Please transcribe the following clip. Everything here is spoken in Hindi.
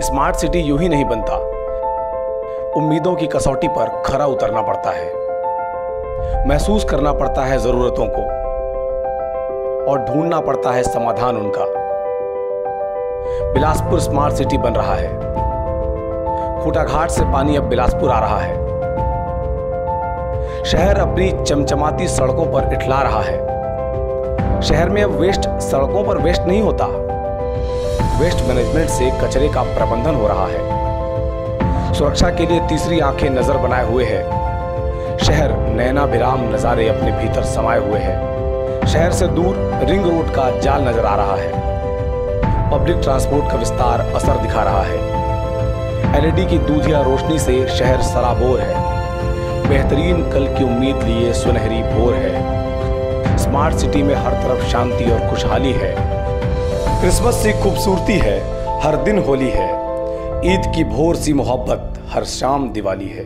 स्मार्ट सिटी यूँ ही नहीं बनता। उम्मीदों की कसौटी पर खरा उतरना पड़ता है। महसूस करना पड़ता है जरूरतों को। और ढूंढना पड़ता है समाधान उनका। बिलासपुर स्मार्ट सिटी बन रहा है। खूटाघाट से पानी अब बिलासपुर आ रहा है। शहर अपनी चमचमाती सड़कों पर इठला रहा है। शहर में अब वेस्ट सड़कों पर वेस्ट नहीं होता। वेस्ट मैनेजमेंट से कचरे का प्रबंधन हो रहा है। सुरक्षा के लिए तीसरी आँखें नज़र बनाए हुए है। शहर नैना विराम नजारे अपने भीतर समाये हुए हैं। शहर से दूर रिंग रोड का जाल नज़र आ रहा है। पब्लिक ट्रांसपोर्ट का विस्तार असर दिखा रहा है। एलईडी की दूधिया रोशनी से शहर सराबोर है। बेहतरीन कल की उम्मीद लिए सुनहरी भोर है। स्मार्ट सिटी में हर तरफ़ शांति और खुशहाली है। क्रिसमस सी खूबसूरती है, हर दिन होली है। ईद की भोर सी मोहब्बत, हर शाम दिवाली है।